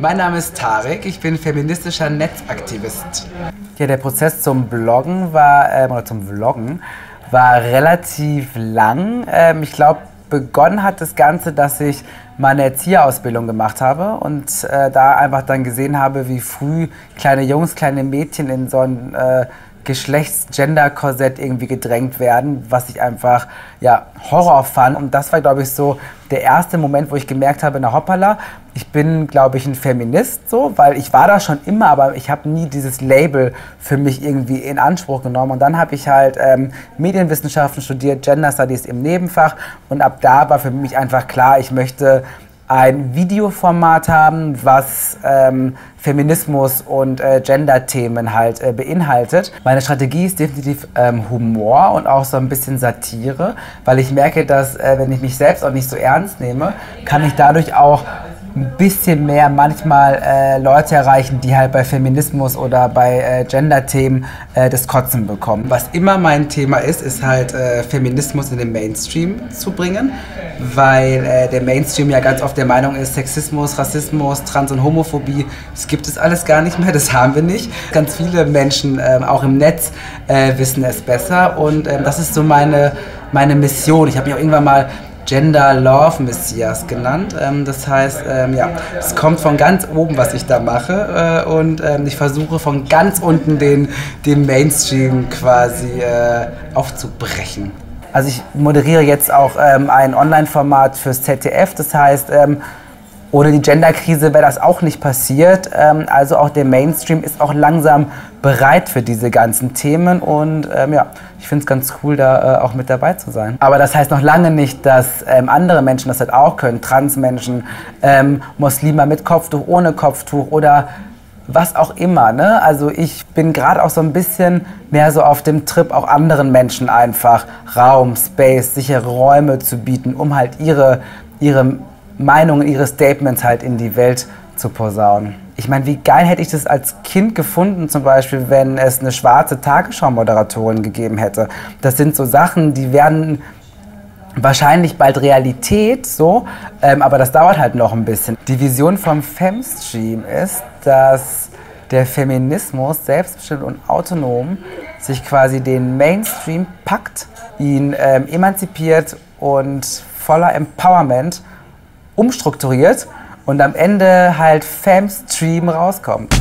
Mein Name ist Tarek, ich bin feministischer Netzaktivist. Ja, der Prozess zum Bloggen war, äh, oder zum Vloggen, war relativ lang. Ähm, ich glaube, begonnen hat das Ganze, dass ich meine Erzieherausbildung gemacht habe und äh, da einfach dann gesehen habe, wie früh kleine Jungs, kleine Mädchen in so ein äh, Geschlechts-Gender-Korsett irgendwie gedrängt werden, was ich einfach ja, Horror fand. Und das war, glaube ich, so der erste Moment, wo ich gemerkt habe, na hoppala, ich bin, glaube ich, ein Feminist, so, weil ich war da schon immer, aber ich habe nie dieses Label für mich irgendwie in Anspruch genommen. Und dann habe ich halt ähm, Medienwissenschaften studiert, Gender Studies im Nebenfach. Und ab da war für mich einfach klar, ich möchte ein Videoformat haben, was ähm, Feminismus und äh, Gender-Themen halt äh, beinhaltet. Meine Strategie ist definitiv ähm, Humor und auch so ein bisschen Satire, weil ich merke, dass äh, wenn ich mich selbst auch nicht so ernst nehme, kann ich dadurch auch ein bisschen mehr manchmal äh, Leute erreichen, die halt bei Feminismus oder bei äh, Gender-Themen äh, das Kotzen bekommen. Was immer mein Thema ist, ist halt äh, Feminismus in den Mainstream zu bringen, weil äh, der Mainstream ja ganz oft der Meinung ist, Sexismus, Rassismus, Trans- und Homophobie, das gibt es alles gar nicht mehr, das haben wir nicht. Ganz viele Menschen, ähm, auch im Netz, äh, wissen es besser und ähm, das ist so meine, meine Mission. Ich habe mich auch irgendwann mal Gender Love Messias genannt. Ähm, das heißt, ähm, ja, es kommt von ganz oben, was ich da mache. Äh, und ähm, ich versuche von ganz unten den, den Mainstream quasi äh, aufzubrechen. Also ich moderiere jetzt auch ähm, ein Online-Format fürs ZDF. Das heißt, ähm, ohne die Genderkrise wäre das auch nicht passiert. Ähm, also auch der Mainstream ist auch langsam bereit für diese ganzen Themen und ähm, ja, ich finde es ganz cool, da äh, auch mit dabei zu sein. Aber das heißt noch lange nicht, dass ähm, andere Menschen das halt auch können. Transmenschen, ähm, Muslime mit Kopftuch, ohne Kopftuch oder was auch immer. Ne? Also ich bin gerade auch so ein bisschen mehr so auf dem Trip, auch anderen Menschen einfach Raum, Space, sichere Räume zu bieten, um halt ihre, ihre Meinungen, ihre Statements halt in die Welt zu posaunen. Ich meine, wie geil hätte ich das als Kind gefunden, zum Beispiel, wenn es eine schwarze Tagesschau-Moderatorin gegeben hätte. Das sind so Sachen, die werden wahrscheinlich bald Realität, so, ähm, aber das dauert halt noch ein bisschen. Die Vision vom Femstream ist, dass der Feminismus selbstbestimmt und autonom sich quasi den Mainstream packt, ihn ähm, emanzipiert und voller Empowerment umstrukturiert und am Ende halt Femstream rauskommt.